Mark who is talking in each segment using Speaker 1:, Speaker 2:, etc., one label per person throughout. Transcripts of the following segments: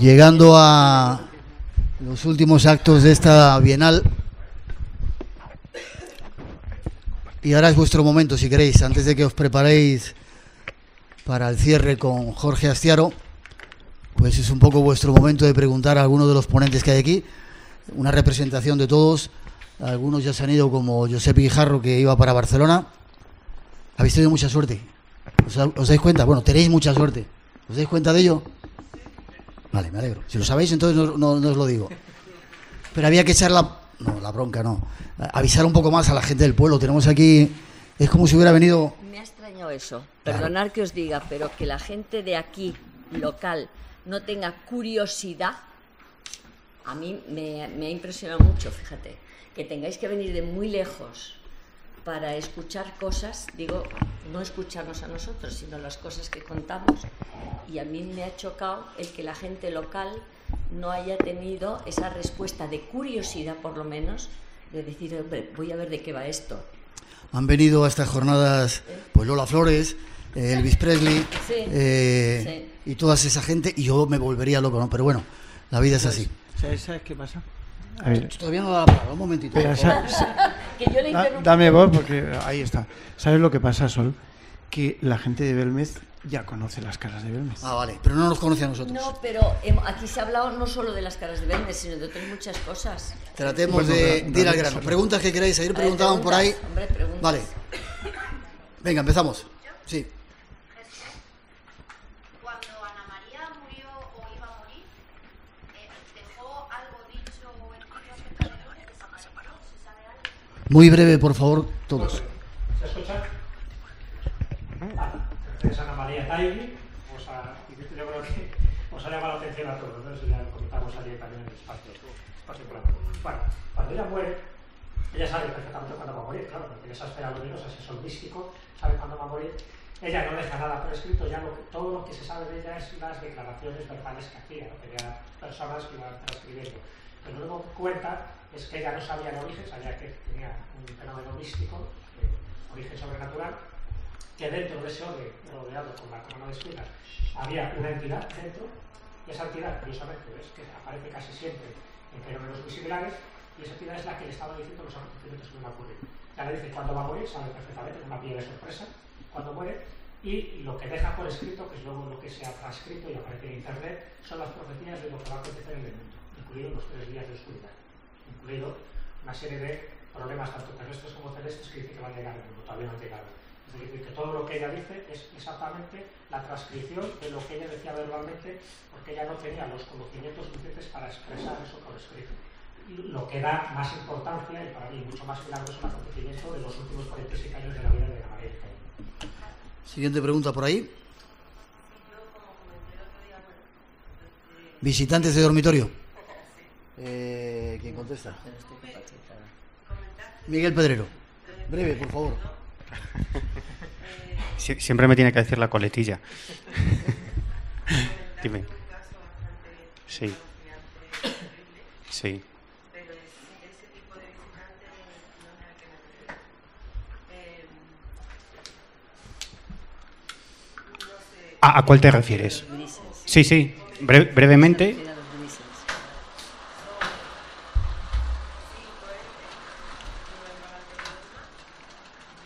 Speaker 1: llegando a los últimos actos de esta bienal. Y ahora es vuestro momento, si queréis, antes de que os preparéis para el cierre con Jorge Astiaro, pues es un poco vuestro momento de preguntar a alguno de los ponentes que hay aquí, una representación de todos, algunos ya se han ido como Josep Guijarro que iba para Barcelona. Habéis tenido mucha suerte. ¿Os, os dais cuenta? Bueno, tenéis mucha suerte. ¿Os dais cuenta de ello? Vale, me alegro. Si lo sabéis, entonces no, no- no os lo digo. Pero había que echar la... No, la bronca no. Avisar un poco más a la gente del pueblo. Tenemos aquí... Es como si hubiera venido...
Speaker 2: Me ha extrañado eso. Perdonar que os diga, pero que la gente de aquí, local, no tenga curiosidad, a mí me, me ha impresionado mucho, fíjate. Que tengáis que venir de muy lejos para escuchar cosas, digo, no escucharnos a nosotros, sino las cosas que contamos. Y a mí me ha chocado el que la gente local no haya tenido esa respuesta de curiosidad, por lo menos, de decir, "Hombre, voy a ver de qué va esto.
Speaker 1: Han venido a estas jornadas pues Lola Flores, eh, Elvis Presley
Speaker 2: Sí,
Speaker 1: eh, y toda esa gente y yo me volvería loco, ¿no? Pero bueno, la vida es así.
Speaker 3: ¿Sabes, qué pasa? A ver,
Speaker 1: Todavía no da la palabra, un momentito.
Speaker 3: sa-
Speaker 2: Que yo le
Speaker 3: da-
Speaker 2: interrumpo.
Speaker 3: dame voz porque ahí está. ¿Sabes lo que pasa, Sol? Que la gente de Belmez ya conoce las caras de Belmez.
Speaker 1: Ah, vale, pero no nos conoce a nosotros.
Speaker 2: No, pero em, aquí se ha hablado no solo de las caras de Belmes, sino de otras muchas cosas.
Speaker 1: Tratemos
Speaker 3: Bueno,
Speaker 1: de,
Speaker 3: da-
Speaker 1: de ir al grano. Preguntas que queráis seguir preguntaban por ahí.
Speaker 2: hombre, preguntas.
Speaker 1: Vale. Venga, empezamos. Sí.
Speaker 4: Cuando Ana María murió o iba a morir, eh, ¿dejó algo dicho o escrito acerca de lo que desapareció? ¿Se sabe algo?
Speaker 1: Muy breve, por favor, todos.
Speaker 5: ¿Se escucha? Es Ana María Taigui. Os ha, yo creo que os ha llamado la atención a todos, ¿no? Eso ya comentamos ayer también en el espacio, espacio Bueno, cuando ella muere, ella sabe perfectamente cuándo va a morir, claro, porque esa esfera luminosa, ese sol místico, sabe cuándo va a morir. Ella no deja nada por escrito, ya lo que- todo lo que se sabe de ella es las declaraciones verbales que hacía, ¿no? que eran personas que iban transcribiendo. Pero que cuenta es que ella no sabía el origen, sabía que tenía un fenómeno místico, eh, origen sobrenatural, que dentro de ese orden, rodeado por la corona de espinas, había una entidad dentro, y esa entidad, curiosamente, ves que aparece casi siempre en fenómenos muy similares, y esa entidad es la que le estaba diciendo los acontecimientos que van a ocurrir. Ya le dice cuándo va a morir, sabe perfectamente, una piel de sorpresa, cuándo muere, y lo que deja por escrito, que es luego lo que se ha transcrito y aparece en internet, son las profecías de lo que va a acontecer en el mundo, incluidos los tres días de oscuridad, incluido una serie de problemas tanto terrestres como celestes que dice que van a llegar al mundo, todavía no han llegado. Es decir, que todo lo que ella dice es exactamente la transcripción de lo que ella decía verbalmente, porque ella no tenía los conocimientos suficientes para expresar eso por escrito. Y lo que da más importancia, y para mí mucho más milagroso, el acontecimiento de los últimos 47 años de la vida de María Icaña.
Speaker 1: Siguiente pregunta por ahí. Visitantes de dormitorio. Eh, ¿Quién contesta? Miguel Pedrero. Breve, por favor.
Speaker 6: Sie- Siempre me tiene que decir la coletilla. Dime. Sí. Sí. ¿A, a cuál te refieres? Sí, sí. Bre- brevemente.
Speaker 2: Refiere a los grises.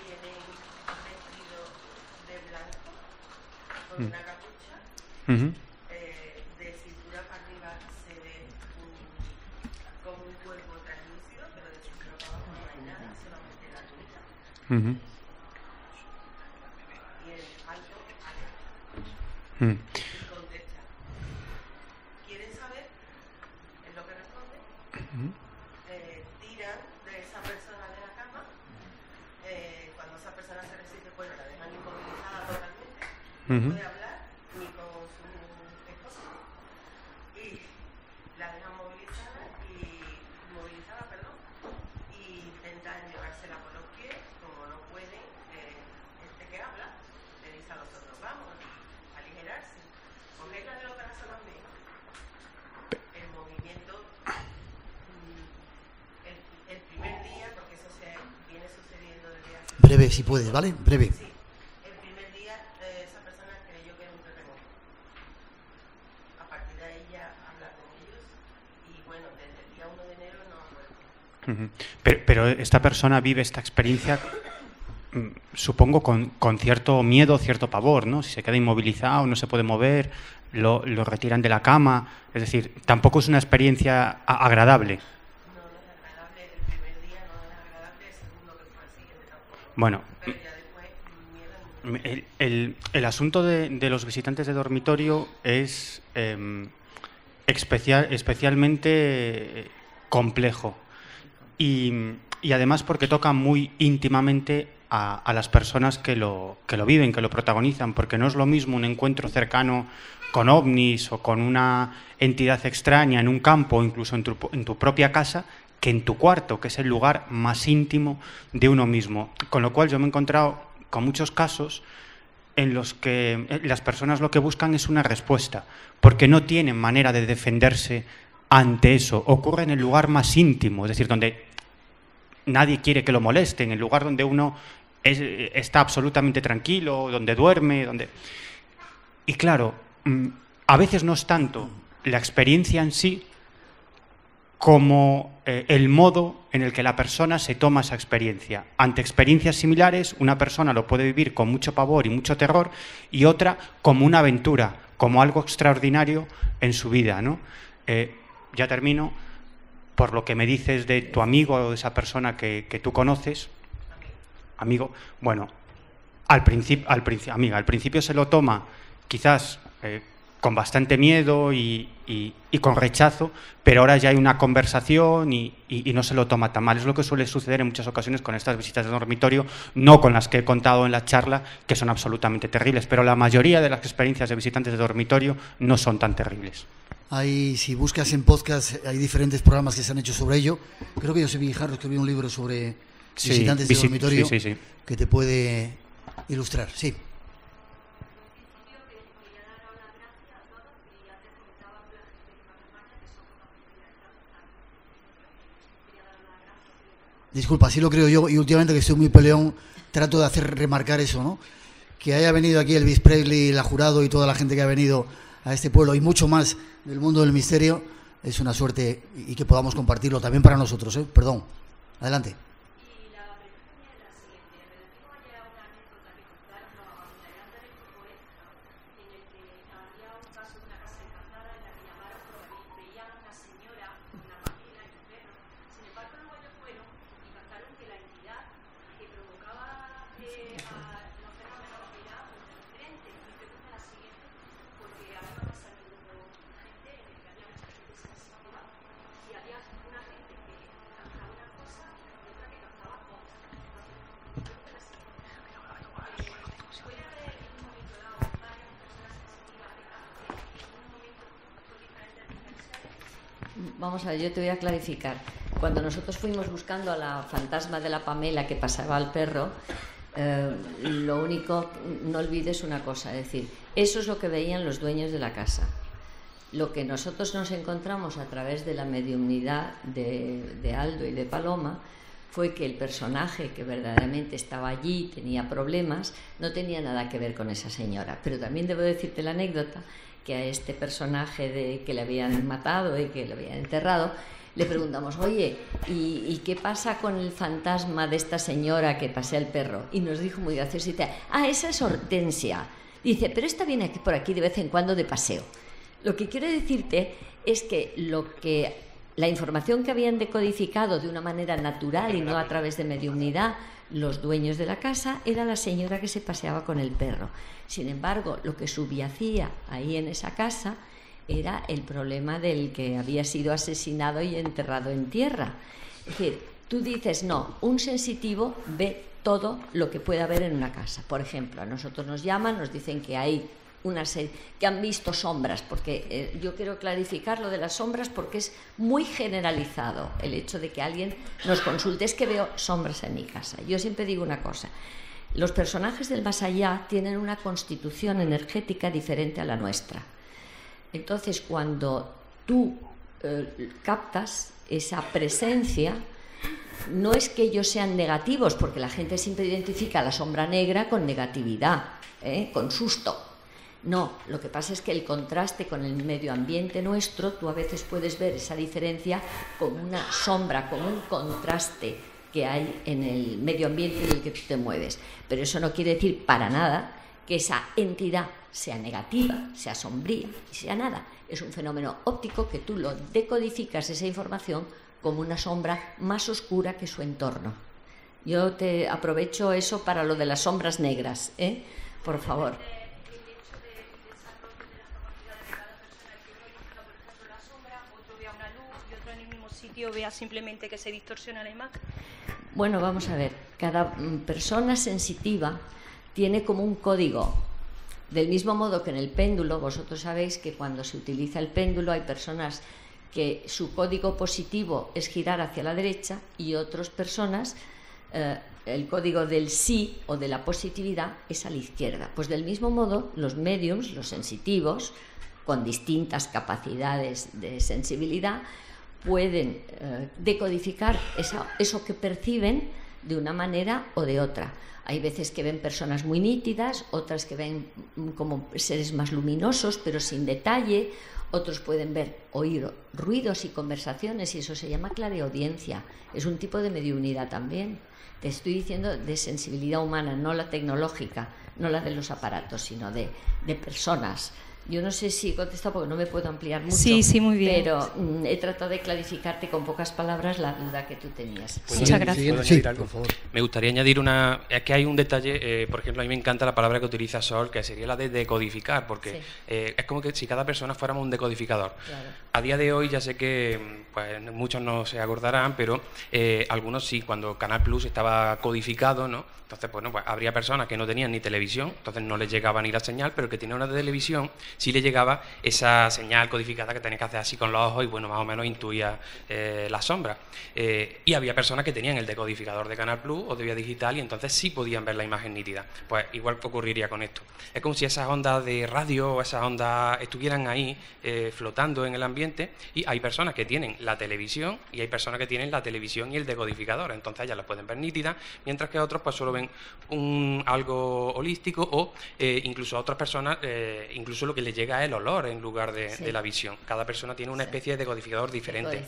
Speaker 7: vienen vestidos de blanco, con una eh, de cintura para arriba se ve un- como un cuerpo translúcido, pero de cintura para abajo no hay nada, solamente la túnica. Y el alto, alto.
Speaker 6: Mm.
Speaker 7: y contesta. ¿Quieren saber? Es lo que responde. Eh, tiran de esa persona de la cama. Eh, cuando esa persona se resiste, bueno, la dejan inmovilizada totalmente.
Speaker 1: si puedes, ¿vale? Breve.
Speaker 6: Pero, pero, esta persona vive esta experiencia, mm, supongo, con, cierto miedo, cierto pavor, ¿no? Si se queda inmovilizado, no se puede mover, lo retiran de la cama. Es decir, tampoco es una experiencia agradable. Bueno, El, asunto de, los visitantes de dormitorio es em, especial, especialmente complejo. Y, además porque toca muy íntimamente a, las personas que lo, que lo viven, que lo protagonizan, porque no es lo mismo un encuentro cercano con ovnis o con una entidad extraña en un campo incluso en tu, en tu propia casa que en tu cuarto, que es el lugar más íntimo de uno mismo. Con lo cual yo me he encontrado con muchos casos en los que eh, las personas lo que buscan es una respuesta, porque no tienen manera de defenderse ante eso. Ocurre en el lugar más íntimo, es decir, donde nadie quiere que lo molesten, en el lugar donde uno es- está absolutamente tranquilo, donde duerme, donde... Y claro, mm, a veces no es tanto la experiencia en sí como eh, el modo en el que la persona se toma esa experiencia. Ante experiencias similares, una persona lo puede vivir con mucho pavor y mucho terror y otra como una aventura, como algo extraordinario en su vida. ¿no? Eh, ya termino. Por lo que me dices de tu amigo o de esa persona que, que tú conoces, amigo, bueno, al principio, al principio, amiga, al principio se lo toma quizás eh, con bastante miedo y, y- y con rechazo, pero ahora ya hay una conversación y, y- no se lo toma tan mal. Es lo que suele suceder en muchas ocasiones con estas visitas de dormitorio, no con las que he contado en la charla, que son absolutamente terribles, pero la mayoría de las experiencias de visitantes de dormitorio no son tan terribles.
Speaker 1: Hay, si buscas en podcast, hay diferentes programas que se han hecho sobre ello. Creo que José Guijarro escribió un libro sobre
Speaker 6: Sí,
Speaker 1: visitantes de dormitorio
Speaker 6: sí, sí, sí.
Speaker 1: que te puede ilustrar. Sí. Disculpa, así lo creo yo y últimamente que estoy muy peleón trato de hacer remarcar eso, ¿no? Que haya venido aquí Elvis Presley, la jurado y toda la gente que ha venido a este pueblo y mucho más del mundo del misterio es una suerte y que podamos compartirlo también para nosotros, ¿eh? Perdón. Adelante.
Speaker 2: Vamos a ver, yo te voy a clarificar. Cuando nosotros fuimos buscando a la fantasma de la Pamela que pasaba al perro, eh, lo único, no olvides una cosa, es decir, eso es lo que veían los dueños de la casa. Lo que nosotros nos encontramos a través de la mediumnidad de, de Aldo y de Paloma fue que el personaje que verdaderamente estaba allí, tenía problemas, no tenía nada que ver con esa señora. Pero también debo decirte la anécdota que a este personaje de que le habían matado y que le habían enterrado, le preguntamos, oye, ¿y, qué pasa con el fantasma de esta señora que pasea el perro? Y nos dijo muy graciosita, ah, esa es Hortensia. Dice, pero esta viene aquí, por aquí de vez en cuando de paseo. Lo que quiero decirte es que lo que la información que habían decodificado de una manera natural y no a través de mediunidad los dueños de la casa era la señora que se paseaba con el perro. Sin embargo, lo que subyacía ahí en esa casa era el problema del que había sido asesinado y enterrado en tierra. Es decir, tú dices, no, un sensitivo ve todo lo que puede haber en una casa. Por ejemplo, a nosotros nos llaman, nos dicen que hay una serie, que han visto sombras, porque eh, yo quiero clarificar lo de las sombras porque es muy generalizado el hecho de que alguien nos consulte, es que veo sombras en mi casa. Yo siempre digo una cosa, los personajes del más allá tienen una constitución energética diferente a la nuestra. Entonces, cuando tú eh, captas esa presencia, no es que ellos sean negativos, porque la gente siempre identifica la sombra negra con negatividad, ¿eh? con susto. No, lo que pasa es que el contraste con el medio ambiente nuestro, tú a veces puedes ver esa diferencia como una sombra, como un contraste que hay en el medio ambiente en el que tú te mueves. Pero eso no quiere decir para nada que esa entidad sea negativa, sea sombría, sea nada. Es un fenómeno óptico que tú lo decodificas esa información como una sombra más oscura que su entorno. Yo te aprovecho eso para lo de las sombras negras, ¿eh? Por favor.
Speaker 4: Vea simplemente que se distorsiona la imagen.
Speaker 2: Bueno, vamos a ver. Cada mm, persona sensitiva tiene como un código. Del mismo modo que en el péndulo, vosotros sabéis que cuando se utiliza el péndulo hay personas que su código positivo es girar hacia la derecha y otras personas eh, el código del sí o de la positividad es a la izquierda. Pues del mismo modo, los mediums, los sensitivos, con distintas capacidades de sensibilidad, pueden eh, decodificar esa- eso que perciben de una manera o de otra. Hay veces que ven personas muy nítidas, otras que ven mm, como seres más luminosos, pero sin detalle. Otros pueden ver, oír ruidos y conversaciones, y eso se llama clareaudiencia. Es un tipo de mediunidad también. Te estoy diciendo de sensibilidad humana, no la tecnológica, no la de los aparatos, sino de, de personas. Yo no sé si he contestado porque no me puedo ampliar mucho.
Speaker 4: Sí, sí, muy bien.
Speaker 2: Pero mm, he tratado de clarificarte con pocas palabras la duda que tú tenías.
Speaker 4: Muchas gracias.
Speaker 1: Siguiente.
Speaker 8: ¿Puedo
Speaker 1: Sí,
Speaker 8: algo?
Speaker 1: por favor.
Speaker 8: Me gustaría añadir una. Es que hay un detalle, eh, por ejemplo, a mí me encanta la palabra que utiliza Sol, que sería la de decodificar, porque
Speaker 2: Sí.
Speaker 8: eh, es como que si cada persona fuéramos un decodificador.
Speaker 2: Claro.
Speaker 8: A día de hoy ya sé que mm, pues, muchos no se acordarán, pero eh, algunos sí, cuando Canal Plus estaba codificado, ¿no? Entonces, bueno, pues habría personas que no tenían ni televisión, entonces no les llegaba ni la señal, pero que tenían una televisión, sí le llegaba esa señal codificada que tenía que hacer así con los ojos y, bueno, más o menos intuía eh, las sombras. Eh, y había personas que tenían el decodificador de Canal Plus o de vía digital y entonces sí podían ver la imagen nítida. Pues igual ocurriría con esto. Es como si esas ondas de radio o esas ondas estuvieran ahí eh, flotando en el ambiente y hay personas que tienen la televisión y hay personas que tienen la televisión y el decodificador. Entonces ellas las pueden ver nítidas, mientras que otros pues solo ven un, algo holístico o incluso otras personas incluso lo que les llega el olor en lugar de,
Speaker 2: Sí.
Speaker 8: de la visión. Cada persona tiene una especie de decodificador diferente.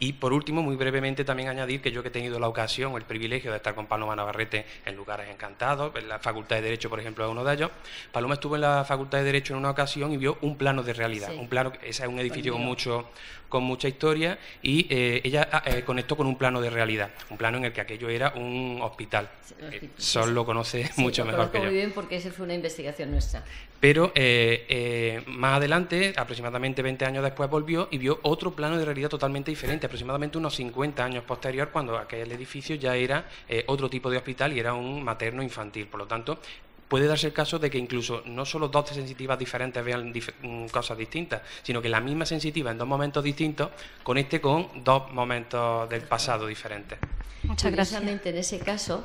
Speaker 8: Y por último, muy brevemente, también añadir que yo que he tenido la ocasión el privilegio de estar con Paloma Navarrete en lugares encantados, en la Facultad de Derecho, por ejemplo, es uno de ellos. Paloma estuvo en la Facultad de Derecho en una ocasión y vio un plano de realidad.
Speaker 2: Sí.
Speaker 8: Un plano, ese es un edificio con mucho con mucha historia y eh, ella ah, eh, conectó con un plano de realidad, un plano en el que aquello era un hospital.
Speaker 2: Sí,
Speaker 8: Eh, Sol lo conoce
Speaker 2: Sí,
Speaker 8: mucho
Speaker 2: lo
Speaker 8: mejor que yo.
Speaker 2: muy bien porque esa fue una investigación nuestra.
Speaker 8: Pero eh, eh, más adelante, aproximadamente 20 años después, volvió y vio otro plano de realidad totalmente diferente, aproximadamente unos 50 años posterior, cuando aquel edificio ya era eh, otro tipo de hospital y era un materno infantil. Por lo tanto, puede darse el caso de que incluso no solo dos sensitivas diferentes vean dif- mm, cosas distintas, sino que la misma sensitiva en dos momentos distintos conecte con dos momentos del pasado diferentes.
Speaker 4: Muchas gracias.
Speaker 2: En ese caso,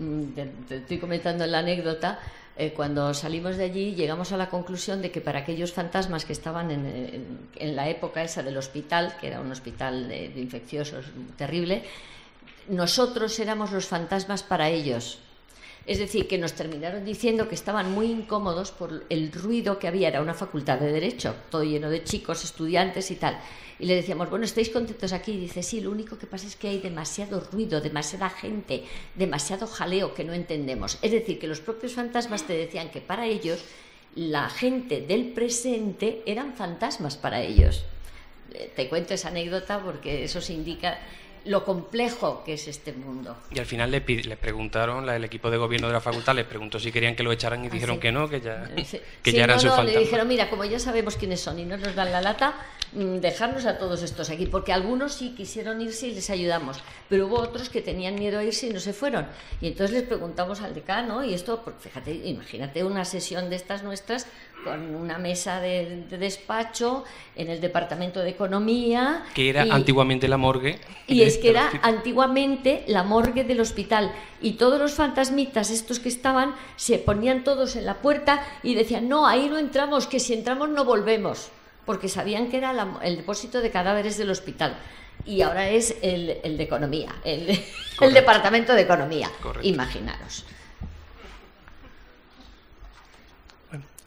Speaker 2: mm, te, te estoy comentando la anécdota, eh, cuando salimos de allí llegamos a la conclusión de que para aquellos fantasmas que estaban en, la época esa del hospital, que era un hospital de infecciosos terrible, nosotros éramos los fantasmas para ellos. Es decir, que nos terminaron diciendo que estaban muy incómodos por el ruido que había. Era una facultad de Derecho, todo lleno de chicos, estudiantes y tal. Y le decíamos, bueno, ¿estáis contentos aquí? Y dice, sí, lo único que pasa es que hay demasiado ruido, demasiada gente, demasiado jaleo que no entendemos. Es decir, que los propios fantasmas te decían que para ellos la gente del presente eran fantasmas para ellos. Eh, Te cuento esa anécdota porque eso se indica lo complejo que es este mundo.
Speaker 8: Y al final le, pi- le preguntaron, la- el equipo de gobierno de la facultad les preguntó si querían que lo echaran y
Speaker 2: Ah,
Speaker 8: dijeron
Speaker 2: sí.
Speaker 8: que no, que ya,
Speaker 2: Sí,
Speaker 8: que
Speaker 2: sí,
Speaker 8: ya eran
Speaker 2: no,
Speaker 8: sus
Speaker 2: no, le dijeron, mira, como ya sabemos quiénes son y no nos dan la lata, mm, dejarnos a todos estos aquí, porque algunos sí quisieron irse y les ayudamos, pero hubo otros que tenían miedo a irse y no se fueron. Y entonces les preguntamos al decano, y esto, porque fíjate, imagínate una sesión de estas nuestras con una mesa de, de despacho en el departamento de economía.
Speaker 8: que era
Speaker 2: y-
Speaker 8: antiguamente la morgue.
Speaker 2: y es que era antiguamente la morgue del hospital y todos los fantasmitas estos que estaban se ponían todos en la puerta y decían, no, ahí no entramos, que si entramos no volvemos, porque sabían que era la- el depósito de cadáveres del hospital. Y ahora es el, el de economía, el, el departamento de economía.
Speaker 8: Correcto.
Speaker 2: Imaginaros.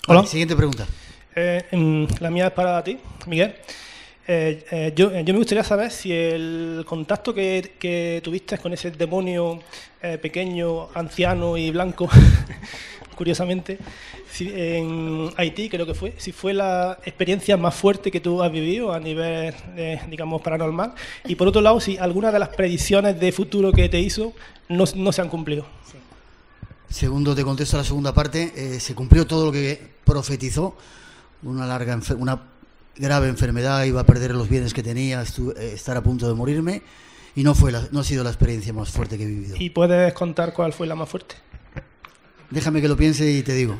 Speaker 9: Hola.
Speaker 1: Vale, siguiente pregunta.
Speaker 9: Eh, mm, la mía es para ti, Miguel. Eh, eh, yo, yo me gustaría saber si el contacto que, que tuviste con ese demonio pequeño, anciano y blanco, curiosamente, si en Haití creo que fue, si fue la experiencia más fuerte que tú has vivido a nivel, digamos, paranormal. Y por otro lado, si alguna de las predicciones de futuro que te hizo no, no se han cumplido.
Speaker 1: Segundo, te contesto la segunda parte. Eh, se cumplió todo lo que profetizó. Una larga, enfer- una grave enfermedad, iba a perder los bienes que tenía, eh, estar a punto de morirme. Y no fue, la- no ha sido la experiencia más fuerte que he vivido.
Speaker 9: ¿Y puedes contar cuál fue la más fuerte?
Speaker 1: Déjame que lo piense y te digo.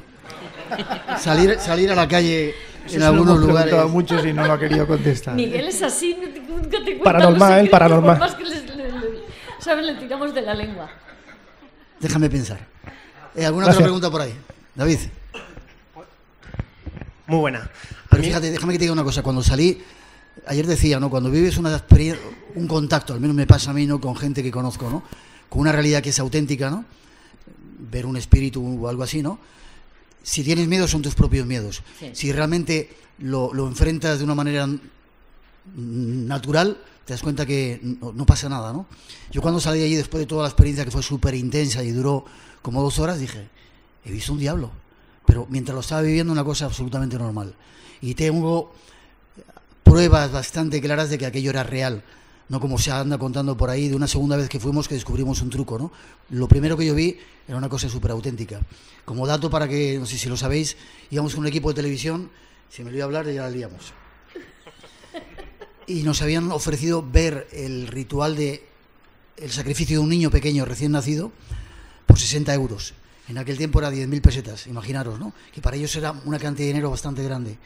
Speaker 1: Salir, salir a la calle
Speaker 3: Eso
Speaker 1: en
Speaker 3: se lo
Speaker 1: algunos
Speaker 3: hemos
Speaker 1: lugares.
Speaker 3: muchos y no lo ha querido contestar.
Speaker 2: Miguel es así, no te- nunca te cuenta
Speaker 9: Paranormal, paranormal.
Speaker 2: más que le- le- le- ¿sabes? Le tiramos de la lengua.
Speaker 1: Déjame pensar. Eh, ¿Alguna
Speaker 9: Gracias.
Speaker 1: otra pregunta por ahí? David.
Speaker 10: Muy buena.
Speaker 1: Pero fíjate, déjame que te diga una cosa. Cuando salí, ayer decía, ¿no? Cuando vives una un contacto, al menos me pasa a mí, ¿no? Con gente que conozco, ¿no? Con una realidad que es auténtica, ¿no? Ver un espíritu o algo así, ¿no? Si tienes miedo, son tus propios miedos.
Speaker 2: Sí.
Speaker 1: Si realmente lo, lo enfrentas de una manera natural, te das cuenta que no, no pasa nada, ¿no? Yo cuando salí allí, después de toda la experiencia que fue súper intensa y duró como dos horas, dije, he visto un diablo. Pero mientras lo estaba viviendo, una cosa absolutamente normal. Y tengo pruebas bastante claras de que aquello era real. No como se anda contando por ahí de una segunda vez que fuimos que descubrimos un truco, ¿no? Lo primero que yo vi era una cosa súper auténtica. Como dato para que, no sé si lo sabéis, íbamos con un equipo de televisión, si me lo iba a hablar ya la liamos. Y nos habían ofrecido ver el ritual de el sacrificio de un niño pequeño recién nacido por 60 euros. En aquel tiempo era 10.000 pesetas, imaginaros, ¿no? Que para ellos era una cantidad de dinero bastante grande.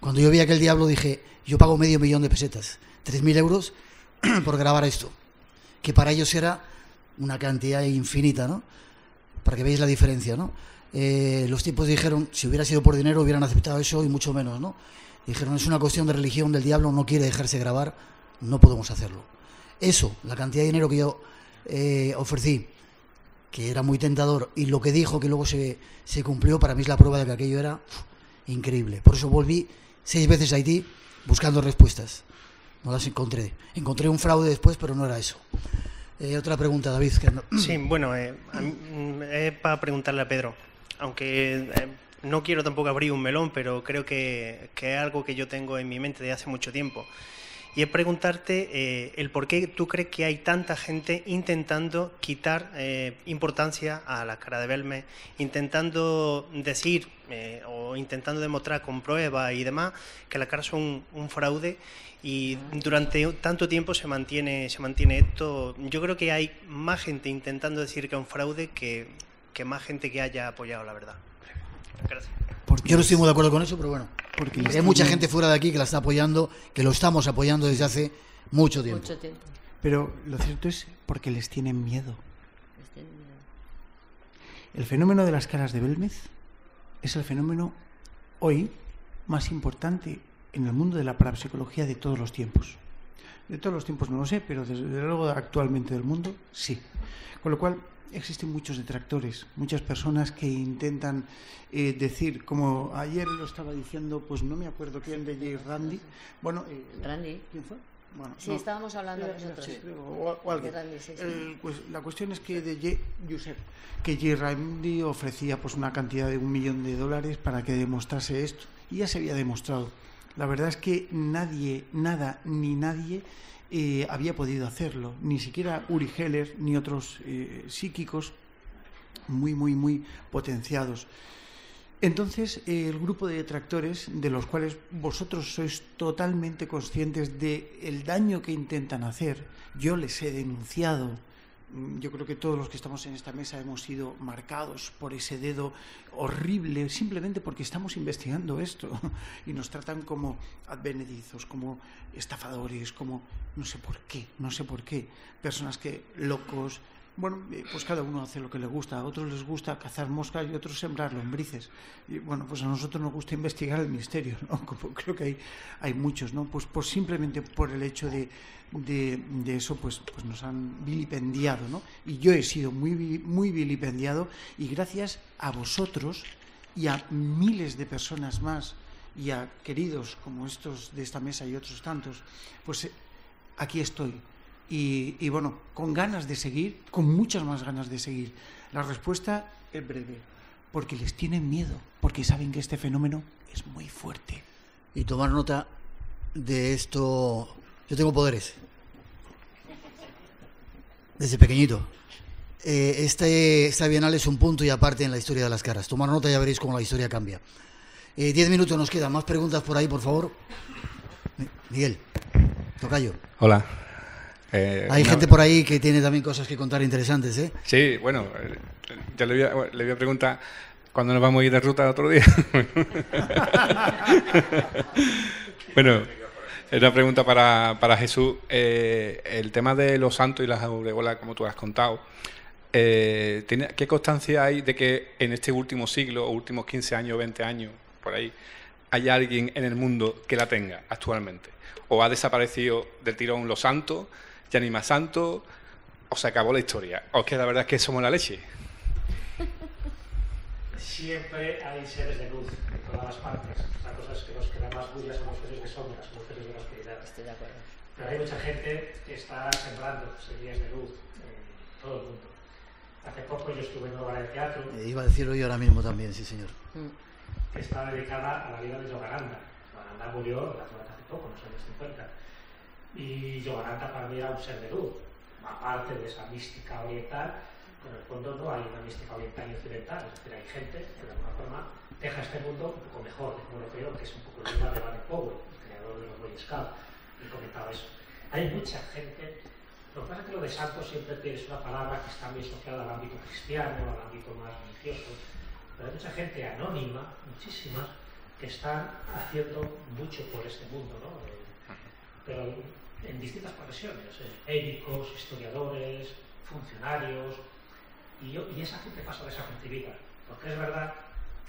Speaker 1: Cuando yo vi aquel diablo dije, yo pago medio millón de pesetas, 3.000 euros por grabar esto. Que para ellos era una cantidad infinita, ¿no? Para que veáis la diferencia, ¿no? Eh, los tipos dijeron, si hubiera sido por dinero hubieran aceptado eso y mucho menos, ¿no? Dijeron, es una cuestión de religión del diablo, no quiere dejarse grabar, no podemos hacerlo. Eso, la cantidad de dinero que yo eh, ofrecí, que era muy tentador, y lo que dijo que luego se, se cumplió, para mí es la prueba de que aquello era increíble. Por eso volví seis veces a Haití buscando respuestas. No las encontré. Encontré un fraude después, pero no era eso. Eh, otra pregunta, David.
Speaker 10: Sí, bueno, eh, a mí, mm, es para preguntarle a Pedro. Aunque eh, no quiero tampoco abrir un melón, pero creo que, que es algo que yo tengo en mi mente desde hace mucho tiempo. Y es preguntarte eh, el por qué tú crees que hay tanta gente intentando quitar eh, importancia a la cara de Belme, intentando decir eh, o intentando demostrar con pruebas y demás que las caras son un, un fraude y durante tanto tiempo se mantiene, se mantiene esto. Yo creo que hay más gente intentando decir que es un fraude que, que más gente que haya apoyado la verdad. Gracias.
Speaker 1: Yo no estoy muy de acuerdo con eso, pero bueno.
Speaker 3: Porque les
Speaker 1: hay mucha
Speaker 3: tienen-
Speaker 1: gente fuera de aquí que la está apoyando, que lo estamos apoyando desde hace mucho tiempo.
Speaker 2: Mucho tiempo.
Speaker 3: Pero lo cierto es porque les tienen miedo.
Speaker 2: Este, mira.
Speaker 3: El fenómeno de las caras de Belmez es el fenómeno hoy más importante en el mundo de la parapsicología de todos los tiempos. De todos los tiempos no lo sé, pero desde luego actualmente del mundo sí. Con lo cual existen muchos detractores, muchas personas que intentan eh, decir, como ayer lo estaba diciendo, pues no me acuerdo quién de Jay Randy. Bueno, eh,
Speaker 2: Randy.
Speaker 3: ¿quién fue? Bueno,
Speaker 2: Sí,
Speaker 3: no.
Speaker 2: estábamos hablando
Speaker 3: Eh,
Speaker 2: nosotros.
Speaker 3: sí, o- o alguien.
Speaker 2: De Randy, sí, sí.
Speaker 3: El- pues, la cuestión es que de Josep, que J. Randy ofrecía pues una cantidad de un millón de dólares para que demostrase esto. Y ya se había demostrado. La verdad es que nadie, nada, ni nadie eh, había podido hacerlo. Ni siquiera Uri Geller, ni otros eh, psíquicos muy, muy, muy potenciados. Entonces, eh, el grupo de detractores, de los cuales vosotros sois totalmente conscientes de el daño que intentan hacer, yo les he denunciado. Mm, Yo creo que todos los que estamos en esta mesa hemos sido marcados por ese dedo horrible, simplemente porque estamos investigando esto. Y nos tratan como advenedizos, como estafadores, como no sé por qué, no sé por qué, personas que locos, bueno, eh, pues cada uno hace lo que le gusta. A otros les gusta cazar moscas y a otros sembrar lombrices. Y bueno, pues a nosotros nos gusta investigar el misterio, ¿no? Como creo que hay, hay muchos, ¿no? Pues, pues simplemente por el hecho de, de, de eso, pues, pues nos han vilipendiado, ¿no? Y yo he sido muy, muy vilipendiado y gracias a vosotros y a miles de personas más y a queridos como estos de esta mesa y otros tantos, pues eh, aquí estoy. Y, y bueno, con ganas de seguir, con muchas más ganas de seguir. La respuesta es breve, porque les tienen miedo, porque saben que este fenómeno es muy fuerte.
Speaker 1: Y tomar nota de esto. Yo tengo poderes. Desde pequeñito. Eh, este, esta Bienal es un punto y aparte en la historia de las caras. Tomar nota y ya veréis cómo la historia cambia. Eh, diez minutos nos quedan. Más preguntas por ahí, por favor. Mi- Miguel, tocayo.
Speaker 11: Hola. Eh,
Speaker 1: Hay gente por ahí que tiene también cosas que contar interesantes, ¿eh?
Speaker 11: Sí, bueno, eh, ya le voy, a, le voy a preguntar cuándo nos vamos a ir de ruta otro día. bueno, es una pregunta para, para Jesús. Eh, el tema de los santos y las aureolas, como tú has contado, eh, ¿tiene- ¿qué constancia hay de que en este último siglo, o últimos 15 años, 20 años, por ahí, hay alguien en el mundo que la tenga actualmente? ¿O ha desaparecido del tirón los santos, ya ni más santos, o se acabó la historia? ¿O es que la verdad es que somos la leche?
Speaker 5: Siempre hay seres de luz en todas las partes. La cosa es que los que dan más bulla son los seres de sombra, son los seres de la oscuridad.
Speaker 2: Estoy de acuerdo.
Speaker 5: Pero hay mucha gente que está sembrando semillas de luz en todo el mundo. Hace poco yo estuve en una obra de teatro
Speaker 1: Eh, iba a decirlo yo ahora mismo también, sí, señor.
Speaker 5: que está dedicada a la vida de Yogananda. Yogananda murió hace poco, en los años 50. Y Yogananda para mí era un ser de luz. Aparte de esa mística oriental, pero en el fondo no hay una mística oriental y occidental. Es decir, hay gente que de alguna forma deja este mundo un poco mejor, como lo creo, que es un poco el lema de Baden Powell, el creador de los Boy Scouts, y comentaba eso. Hay mucha gente lo que pasa es que lo de santo siempre tienes una palabra que está muy asociada al ámbito cristiano, al ámbito más religioso, pero hay mucha gente anónima, muchísimas, que están haciendo mucho por este mundo, ¿no? Eh, pero en distintas profesiones, médicos, historiadores, funcionarios, y, yo- y esa gente pasa desapercibida, porque es verdad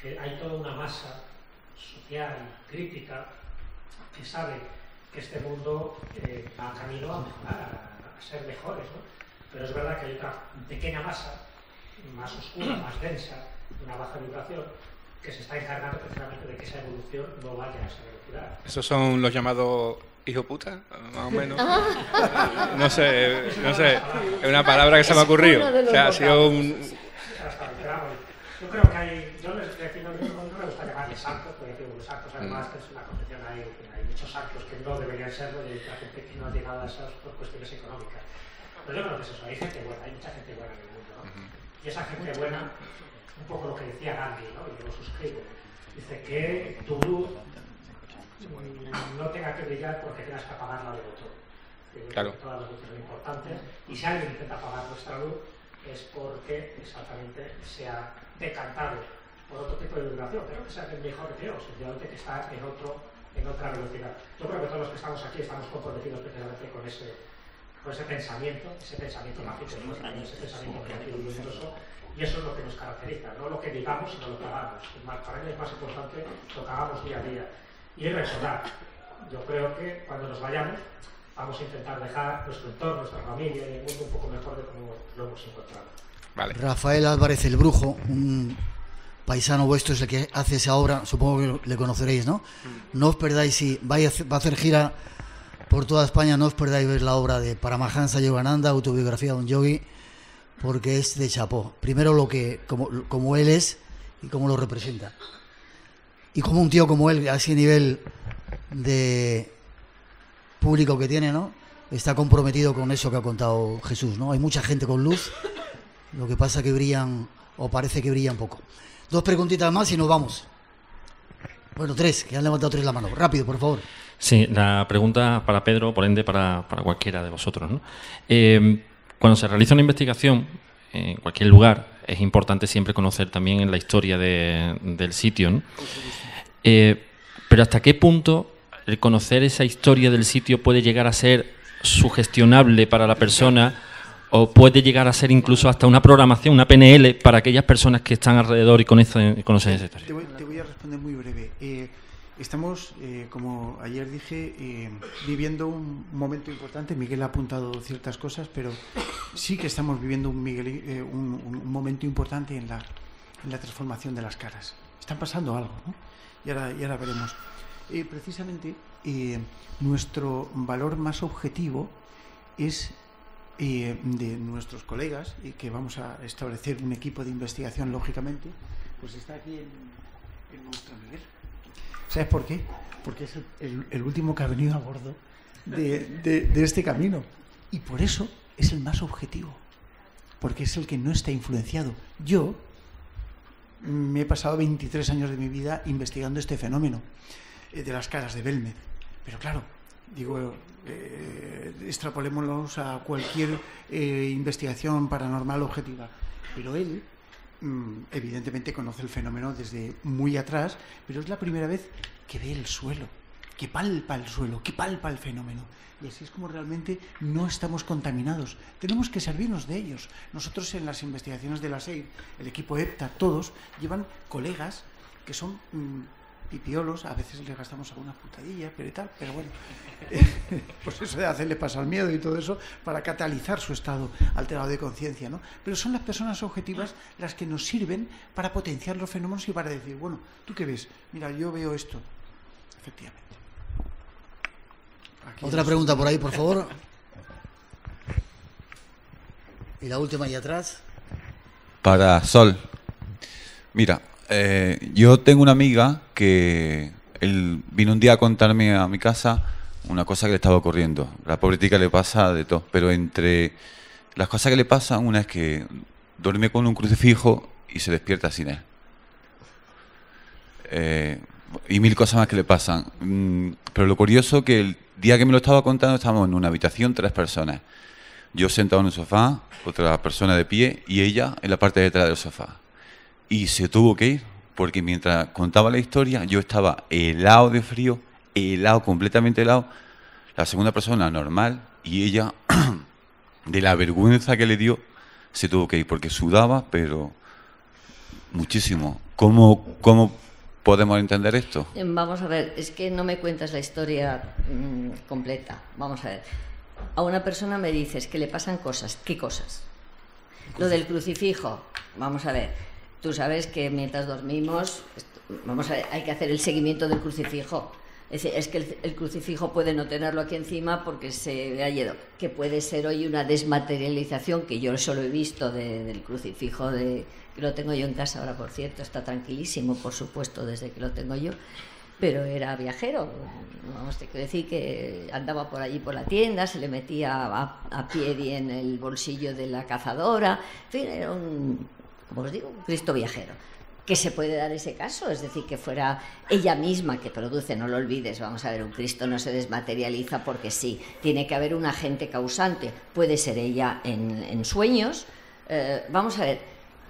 Speaker 5: que hay toda una masa social, crítica, que sabe que este mundo eh, va camino a mejorar, a, a ser mejores, ¿no? Pero es verdad que hay otra pequeña masa, más oscura, más densa, de una baja vibración, que se está encargando precisamente de que esa evolución no vaya a esa velocidad.
Speaker 11: ¿Esos son los llamados hijo puta? Más o menos. No sé, no sé. Es una palabra que se me ha ocurrido. O sea, ha sido un...
Speaker 5: Yo creo que hay, yo les decía, no, no, me gusta llamarles santos, porque digo, los santos además que es una concepción, hay, hay muchos santos que no deberían serlo y hay mucha gente que no ha llegado a esas por cuestiones económicas. Pero yo creo que es eso, hay gente buena, hay mucha gente buena en el mundo, ¿no? Y esa gente buena, un poco lo que decía Gandhi, ¿no? Y yo lo suscribo, dice que mm, no tenga que brillar porque tengas que apagar la del otro. Yo creo
Speaker 11: Claro.
Speaker 5: Todas las luces son importantes y si alguien intenta apagar nuestra luz es porque exactamente se ha decantado por otro tipo de vibración, pero que sea es mejor que peor, sencillamente que está en, otro, en otra velocidad. Yo creo que todos los que estamos aquí estamos comprometidos precisamente con ese, con ese pensamiento, ese pensamiento mágico, ese pensamiento creativo y luminoso, y eso es lo que nos caracteriza, no lo que digamos, sino lo que hagamos. Para mí es más importante lo que hagamos día a día. Y recordar, yo creo que cuando nos vayamos, vamos a intentar dejar nuestro entorno, nuestra familia y el mundo un poco mejor de como lo hemos encontrado.
Speaker 11: Vale.
Speaker 1: Rafael Álvarez el Brujo, un paisano vuestro es el que hace esa obra, supongo que le conoceréis, ¿no? No os perdáis, si vais a hacer- va a hacer gira por toda España, no os perdáis ver la obra de Paramahansa Yogananda, autobiografía de un yogi, porque es de chapó. Primero lo que, como, como él es y cómo lo representa. Y como un tío como él, a ese nivel de público que tiene, ¿no? Está comprometido con eso que ha contado Jesús, ¿no? Hay mucha gente con luz, lo que pasa que brillan, o parece que brillan poco. Dos preguntitas más y nos vamos. Bueno, tres, que han levantado tres la mano. Rápido, por favor.
Speaker 12: Sí, la pregunta para Pedro, por ende para, para cualquiera de vosotros. ¿no? Eh, cuando se realiza una investigación en cualquier lugar, es importante siempre conocer también la historia de- del sitio. ¿no? Eh, pero ¿hasta qué punto el conocer esa historia del sitio puede llegar a ser sugestionable para la persona o puede llegar a ser incluso hasta una programación, una PNL para aquellas personas que están alrededor y conocen, conocen esa historia?
Speaker 3: Te voy, te voy a responder muy breve. Eh, estamos, eh, como ayer dije, eh, viviendo un momento importante. Miguel ha apuntado ciertas cosas, pero sí que estamos viviendo un, Miguel- eh, un- momento importante en la, en la transformación de las caras. están pasando algo, ¿no? Y ahora, y ahora veremos. Eh, precisamente nuestro valor más objetivo es de nuestros colegas y que vamos a establecer un equipo de investigación lógicamente, pues está aquí en, en nuestro nivel. ¿Sabes por qué? Porque es el, último que ha venido a bordo de, este camino. Y por eso es el más objetivo. Porque es el que no está influenciado. Yo me he pasado 23 años de mi vida investigando este fenómeno eh, de las caras de Belmed. Pero claro, digo, eh, a cualquier eh, investigación paranormal objetiva. Pero él, evidentemente, conoce el fenómeno desde muy atrás, pero es la primera vez que ve el suelo, que palpa el suelo, que palpa el fenómeno. Y así es como realmente no estamos contaminados. Tenemos que servirnos de ellos. Nosotros en las investigaciones de la SEID, el equipo EPTA, todos llevan colegas que son mm, pipiolos, a veces les gastamos alguna putadilla, pero y tal, pero bueno, pues eso de hacerle pasar miedo y todo eso para catalizar su estado alterado de conciencia, ¿no? Pero son las personas objetivas las que nos sirven para potenciar los fenómenos y para decir, bueno, ¿tú qué ves? Mira, yo veo esto. Efectivamente. Aquí
Speaker 1: Otra pregunta por ahí, por favor. Y la última ahí atrás.
Speaker 13: Para Sol. Mira, eh, yo tengo una amiga que él vino un día a contarme a mi casa una cosa que le estaba ocurriendo. La pobre tica le pasa de todo, pero entre las cosas que le pasan, una es que duerme con un crucifijo y se despierta sin él. Eh, y mil cosas más que le pasan. Mm, pero lo curioso que el día que me lo estaba contando estábamos en una habitación, tres personas. Yo sentado en un sofá, otra persona de pie y ella en la parte de detrás del sofá. Y se tuvo que ir, porque mientras contaba la historia yo estaba helado de frío, helado, completamente helado. La segunda persona normal y ella, de la vergüenza que le dio, se tuvo que ir, porque sudaba, pero muchísimo. ¿Cómo, cómo podemos entender esto?
Speaker 2: Eh, Vamos a ver, es que no me cuentas la historia mm, completa. Vamos a ver. A una persona me dices que le pasan cosas. ¿Qué cosas? Lo del crucifijo. Vamos a ver. Tú sabes que mientras dormimos, vamos a hay que hacer el seguimiento del crucifijo. Es, es que el, crucifijo puede no tenerlo aquí encima porque se ha ido. Que puede ser hoy una desmaterialización, que yo solo he visto de- del crucifijo, de, que lo tengo yo en casa ahora, por cierto. Está tranquilísimo, por supuesto, desde que lo tengo yo pero era viajero. Vamos, te quiero decir que andaba por allí por la tienda, se le metía a, a pie en el bolsillo de la cazadora. En fin, era un, como os digo, un Cristo viajero. Que se puede dar ese caso, es decir, que fuera ella misma que produce, no lo olvides, vamos a ver, un Cristo no se desmaterializa porque sí, tiene que haber un agente causante, puede ser ella en, en sueños. Eh, vamos a ver,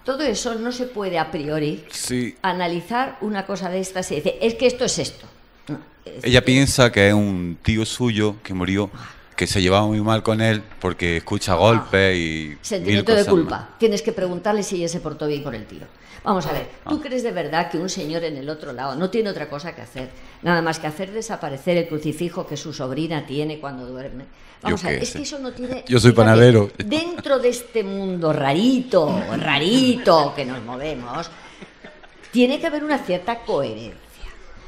Speaker 2: todo eso no se puede a priori
Speaker 13: Sí.
Speaker 2: analizar una cosa de estas y decir, es que esto es esto. No, es
Speaker 13: Ella
Speaker 2: que-
Speaker 13: piensa que es un tío suyo que murió, que se llevaba muy mal con él porque escucha golpes y mil
Speaker 2: Sentimiento de culpa.
Speaker 13: más.
Speaker 2: Tienes que preguntarle si ella se portó bien con el tío. Vamos a ver,
Speaker 13: Ah.
Speaker 2: ¿tú crees de verdad que un señor en el otro lado no tiene otra cosa que hacer? Nada más que hacer desaparecer el crucifijo que su sobrina tiene cuando duerme. Vamos
Speaker 13: Yo
Speaker 2: a ver, es
Speaker 13: sé.
Speaker 2: que eso no tiene...
Speaker 13: Yo soy
Speaker 2: fíjate,
Speaker 13: panadero.
Speaker 2: Dentro de este mundo rarito, rarito que nos movemos, tiene que haber una cierta coherencia.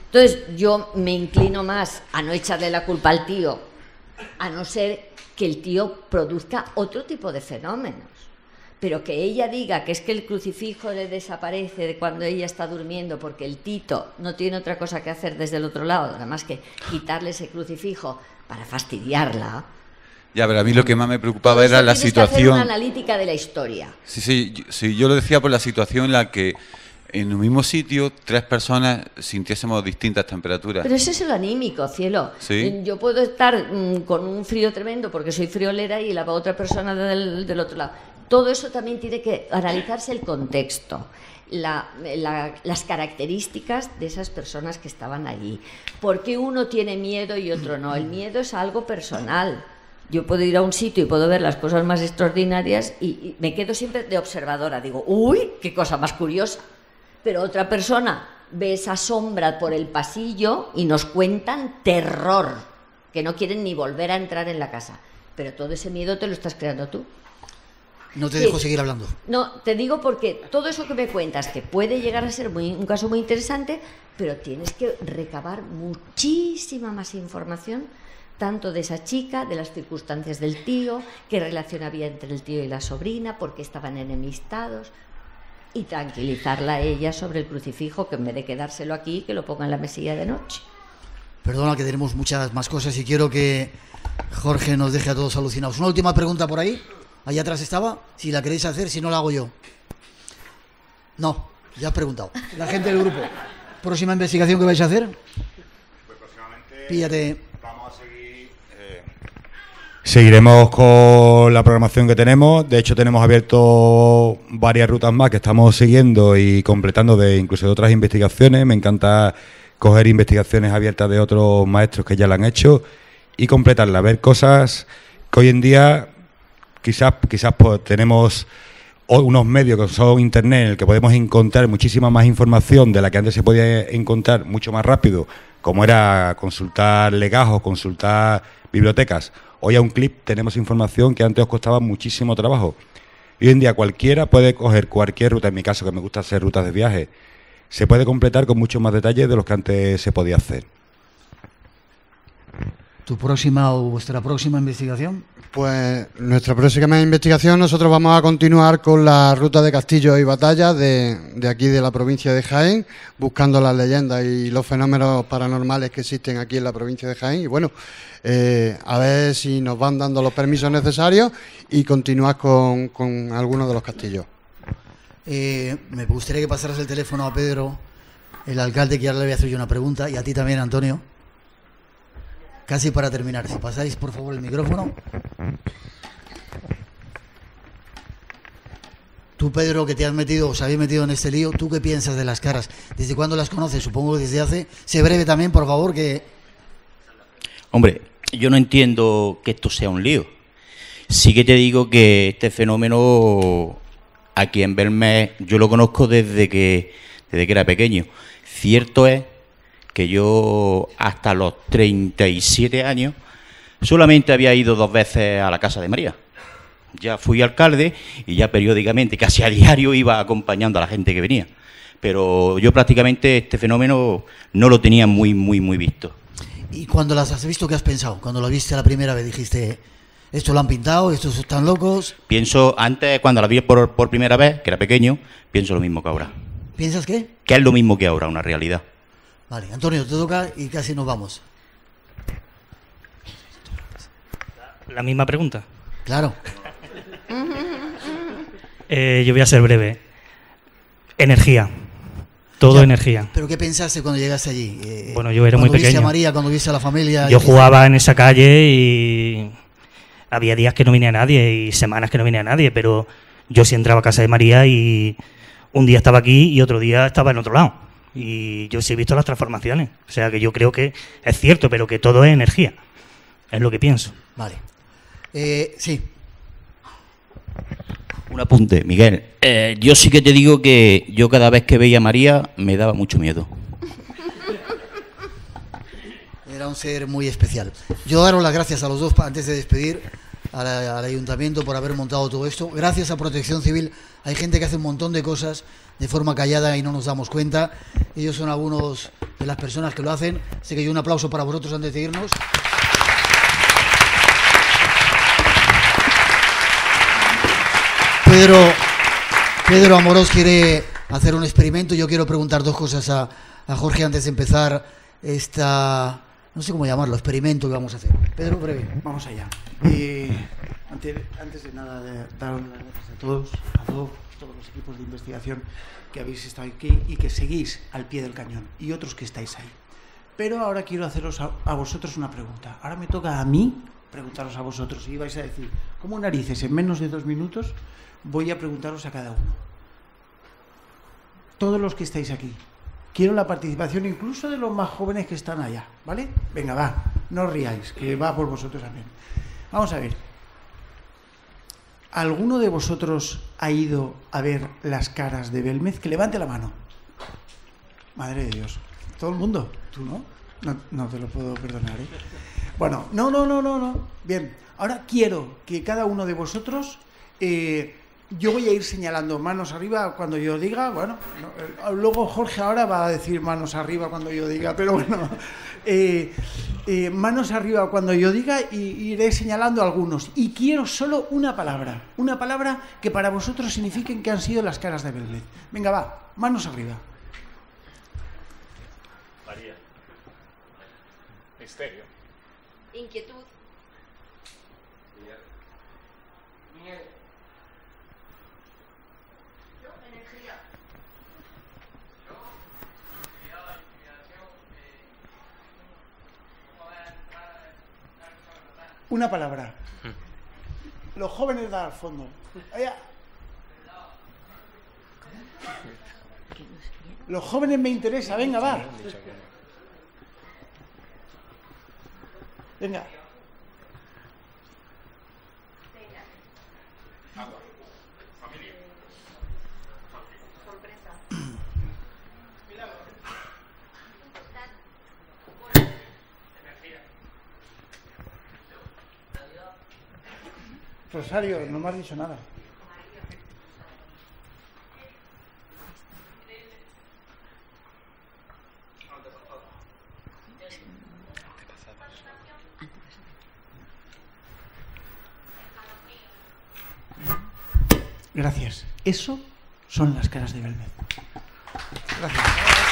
Speaker 2: Entonces yo me inclino más a no echarle la culpa al tío, a no ser que el tío produzca otro tipo de fenómenos. Pero que ella diga que es que el crucifijo le desaparece de cuando ella está durmiendo porque el tito no tiene otra cosa que hacer desde el otro lado, nada más que quitarle ese crucifijo para fastidiarla.
Speaker 13: Ya, pero a mí lo que más me preocupaba era la
Speaker 2: tienes que hacer una
Speaker 13: situación.
Speaker 2: analítica de la historia.
Speaker 13: Sí, sí, sí, yo lo decía por la situación en la que en un mismo sitio tres personas sintiésemos distintas temperaturas.
Speaker 2: Pero eso es el anímico, cielo.
Speaker 13: Sí.
Speaker 2: Yo puedo estar mm, con un frío tremendo porque soy friolera y la otra persona del, del otro lado. Todo eso también tiene que analizarse el contexto. la- la- las características de esas personas que estaban allí. ¿Por qué uno tiene miedo y otro no? El miedo es algo personal. Yo puedo ir a un sitio y puedo ver las cosas más extraordinarias y, y me quedo siempre de observadora. Digo, uy, qué cosa más curiosa. Pero otra persona ve esa sombra por el pasillo y nos cuentan terror, que no quieren ni volver a entrar en la casa. Pero todo ese miedo te lo estás creando tú.
Speaker 1: No te
Speaker 2: Sí.
Speaker 1: dejo seguir hablando.
Speaker 2: No, te digo porque todo eso que me cuentas, que puede llegar a ser muy- un caso muy interesante, pero tienes que recabar muchísima más información, tanto de esa chica, de las circunstancias del tío, qué relación había entre el tío y la sobrina, por qué estaban enemistados, y tranquilizarla a ella sobre el crucifijo, que en vez de quedárselo aquí, que lo ponga en la mesilla de noche.
Speaker 1: Perdona que tenemos muchas más cosas y quiero que Jorge nos deje a todos alucinados. Una última pregunta por ahí. Allá atrás estaba. Si la queréis hacer, si no la hago yo. No, ya has preguntado. La gente del grupo. Próxima investigación que vais a hacer. Píllate.
Speaker 14: Seguiremos con la programación que tenemos. De hecho, tenemos abierto varias rutas más que estamos siguiendo y completando de incluso de otras investigaciones. Me encanta coger investigaciones abiertas de otros maestros que ya la han hecho y completarla, ver cosas que hoy en día quizás quizás pues, tenemos unos medios que son internet en el que podemos encontrar muchísima más información de la que antes se podía encontrar mucho más rápido, como era consultar legajos, consultar bibliotecas. Hoy a un clip tenemos información que antes os costaba muchísimo trabajo. Hoy en día cualquiera puede coger cualquier ruta, en mi caso que me gusta hacer rutas de viaje, se puede completar con muchos más detalles de los que antes se podía hacer.
Speaker 1: ¿Tu próxima o vuestra próxima investigación?
Speaker 15: Pues nuestra próxima investigación nosotros vamos a continuar con la ruta de castillos y batallas de, de aquí de la provincia de Jaén, buscando las leyendas y los fenómenos paranormales que existen aquí en la provincia de Jaén. Y bueno, eh, a ver si nos van dando los permisos necesarios y continuar con, con algunos de los castillos.
Speaker 1: Eh, me gustaría que pasaras el teléfono a Pedro, el alcalde, que ahora le voy a hacer yo una pregunta, y a ti también, Antonio. Casi para terminar, si pasáis por favor el micrófono. Tú, Pedro, que te has metido, os habéis metido en este lío, ¿tú qué piensas de las caras? ¿Desde cuándo las conoces? Supongo que desde hace... Sé breve también, por favor, que...
Speaker 16: Hombre, yo no entiendo que esto sea un lío. Sí que te digo que este fenómeno aquí en Belmez yo lo conozco desde que desde que era pequeño. Cierto es que yo hasta los 37 años solamente había ido dos veces a la casa de María. Ya fui alcalde y ya periódicamente, casi a diario, iba acompañando a la gente que venía. Pero yo prácticamente este fenómeno no lo tenía muy, muy, muy visto.
Speaker 1: ¿Y cuando las has visto, qué has pensado? Cuando lo viste la primera vez, dijiste, esto lo han pintado, estos están locos.
Speaker 16: Pienso, antes, cuando la vi por, por primera vez, que era pequeño, pienso lo mismo que ahora.
Speaker 1: ¿Piensas qué?
Speaker 16: Que es lo mismo que ahora, una realidad.
Speaker 1: Vale, Antonio, te toca y casi nos vamos.
Speaker 17: La misma pregunta.
Speaker 1: Claro.
Speaker 17: Eh, yo voy a ser breve. Energía. Todo
Speaker 1: Ya,
Speaker 17: energía.
Speaker 1: ¿Pero qué pensaste cuando llegaste allí? Eh,
Speaker 17: Bueno, yo era muy
Speaker 1: cuando viste
Speaker 17: pequeño.
Speaker 1: a María, cuando viste a la familia.
Speaker 17: Yo jugaba en esa calle y había días que no venía nadie y semanas que no venía nadie, pero yo sí entraba a casa de María y un día estaba aquí y otro día estaba en otro lado. Y yo sí he visto las transformaciones. O sea que yo creo que es cierto, pero que todo es energía. Es lo que pienso.
Speaker 1: Vale. Eh, sí.
Speaker 16: Un apunte, Miguel. Eh, yo sí que te digo que yo cada vez que veía a María me daba mucho miedo.
Speaker 1: Era un ser muy especial. Yo daros las gracias a los dos antes de despedir al, ayuntamiento por haber montado todo esto. Gracias a Protección Civil. Hay gente que hace un montón de cosas de forma callada y no nos damos cuenta. Ellos son algunos de las personas que lo hacen. Así que yo un aplauso para vosotros antes de irnos. Pedro, Pedro Amorós quiere hacer un experimento. Yo quiero preguntar dos cosas a, a Jorge antes de empezar esta, no sé cómo llamarlo, experimento que vamos a hacer. Pedro, breve.
Speaker 3: Vamos allá. Eh, antes, de nada, dar las gracias a todos, a todos, los equipos de investigación que habéis estado aquí y que seguís al pie del cañón y otros que estáis ahí. Pero ahora quiero haceros a, a vosotros una pregunta. Ahora me toca a mí preguntaros a vosotros y vais a decir, ¿cómo narices en menos de dos minutos voy a preguntaros a cada uno? Todos los que estáis aquí. Quiero la participación incluso de los más jóvenes que están allá, ¿vale? Venga, va, no os riáis, que va por vosotros también. Vamos a ver. ¿Alguno de vosotros ha ido a ver las caras de Belmez? Que levante la mano. Madre de Dios. ¿Todo el mundo? ¿Tú no? No, te lo puedo perdonar, ¿eh? Bueno, no, no, no, no, no. Bien, ahora quiero que cada uno de vosotros eh, yo voy a ir señalando manos arriba cuando yo diga, bueno, no, eh, luego Jorge ahora va a decir manos arriba cuando yo diga, pero bueno, eh, eh, manos arriba cuando yo diga y iré señalando algunos. Y quiero solo una palabra, una palabra que para vosotros signifiquen que han sido las caras de Bellet. Venga, va, manos arriba.
Speaker 11: María. Misterio.
Speaker 2: Inquietud.
Speaker 3: Una palabra. Los jóvenes da al fondo. Allá. Los jóvenes me interesa, venga, va. Venga. Rosario, no me has dicho nada. Gracias. Eso son las caras de Belmed. Gracias.